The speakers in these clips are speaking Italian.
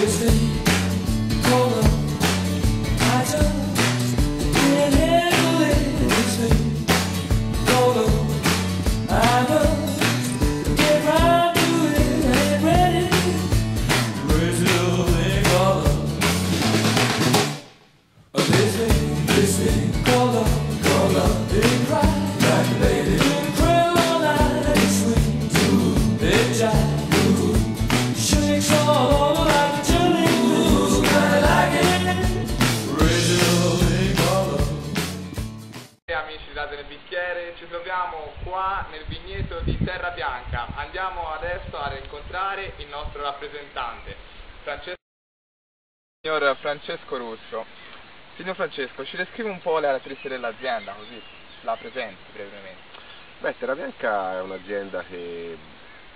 listen troviamo qua nel vigneto di Terra Bianca. Andiamo adesso a incontrare il nostro rappresentante, Francesco, signor Francesco Russo. Signor Francesco, ci descrive un po' le caratteristiche dell'azienda, così la presenti brevemente. Beh, Terra Bianca è un'azienda che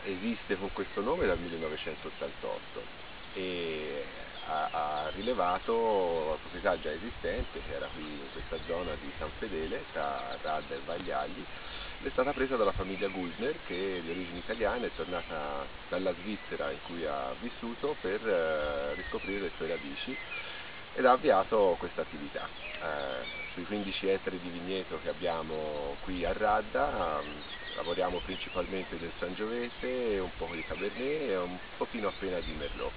esiste con questo nome dal 1988 e ha, ha rilevato la proprietà già esistente, che era qui in questa zona di San Fedele, tra Radda e Vagliagli, è stata presa dalla famiglia Gulner che di origini italiane è tornata dalla Svizzera in cui ha vissuto per eh, riscoprire le sue radici ed ha avviato questa attività. Eh, sui 15 ettari di vigneto che abbiamo qui a Radda um, lavoriamo principalmente del Sangiovese, un po' di Cabernet e un pochino appena di Merlot.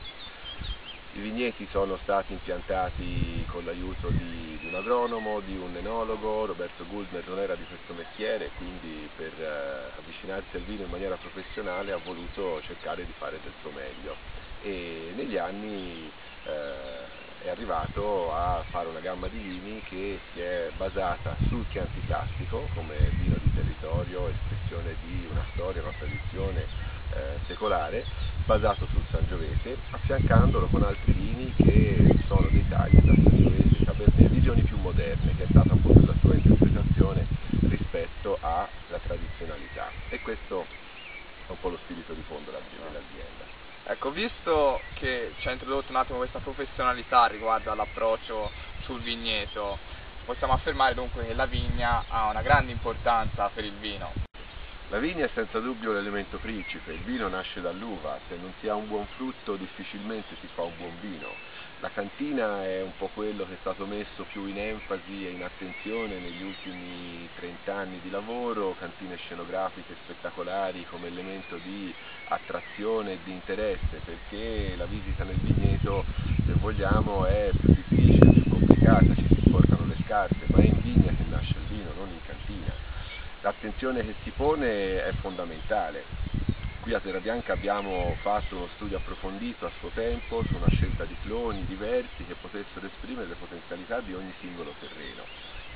I vigneti sono stati impiantati con l'aiuto di, di, un agronomo, di un enologo, Roberto Guldner non era di questo mestiere, quindi per eh, avvicinarsi al vino in maniera professionale ha voluto cercare di fare del suo meglio. E negli anni eh, è arrivato a fare una gamma di vini che si è basata sul Chianti classico come vino di territorio, espressione di una storia, una tradizione eh, secolare basato sul Sangiovese, affiancandolo con altri vini che sono dei tagli da Sangiovese Cabernet, visioni più moderne, che è stata appunto la sua interpretazione rispetto alla tradizionalità. E questo è un po' lo spirito di fondo dell'azienda. Ecco, visto che ci ha introdotto un attimo questa professionalità riguardo all'approccio sul vigneto, possiamo affermare dunque che la vigna ha una grande importanza per il vino. La vigna è senza dubbio l'elemento principe, il vino nasce dall'uva, se non si ha un buon frutto difficilmente si fa un buon vino. La cantina è un po' quello che è stato messo più in enfasi e in attenzione negli ultimi 30 anni di lavoro, cantine scenografiche spettacolari come elemento di attrazione e di interesse, perché la visita nel vigneto, se vogliamo, è più difficile, più complicata, ci si portano le scarpe, ma è in vigna che nasce il vino, non in cantina l'attenzione che si pone è fondamentale. Qui a Terra Bianca abbiamo fatto uno studio approfondito a suo tempo su una scelta di cloni diversi che potessero esprimere le potenzialità di ogni singolo terreno.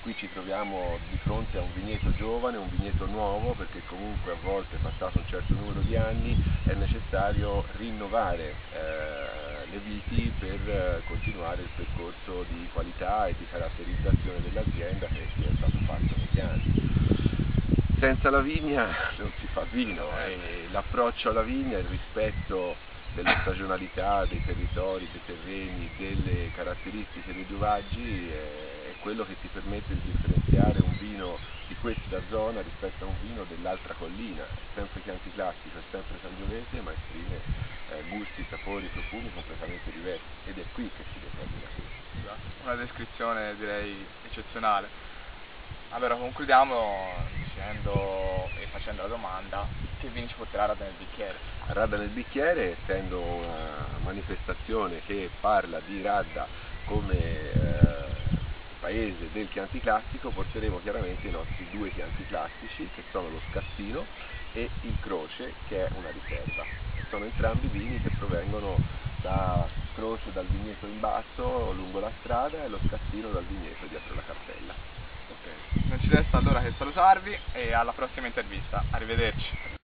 Qui ci troviamo di fronte a un vigneto giovane, un vigneto nuovo, perché comunque a volte, passato un certo numero di anni, è necessario rinnovare eh, le viti per eh, continuare il percorso di qualità e di caratterizzazione dell'azienda che è stato fatto negli anni. Senza la vigna non si fa vino e l'approccio alla vigna, il rispetto delle stagionalità, dei territori, dei terreni, delle caratteristiche dei duvaggi è quello che ti permette di differenziare un vino di questa zona rispetto a un vino dell'altra collina, è sempre Chianti Classico, è sempre Sangiovese ma esprime eh, gusti, sapori, profumi completamente diversi ed è qui che si determina questo. Una descrizione direi eccezionale. Allora concludiamo dicendo e facendo la domanda che vini ci porterà Rada nel bicchiere? A Radda nel bicchiere, essendo una manifestazione che parla di Radda come eh, paese del Chianti classico, porteremo chiaramente i nostri due Chianti classici che sono lo Scassino e il Croce che è una riserva. Sono entrambi vini che provengono da Croce dal vigneto in basso lungo la strada e lo Scassino dal vigneto dietro la cappella ci resta allora che salutarvi e alla prossima intervista. Arrivederci.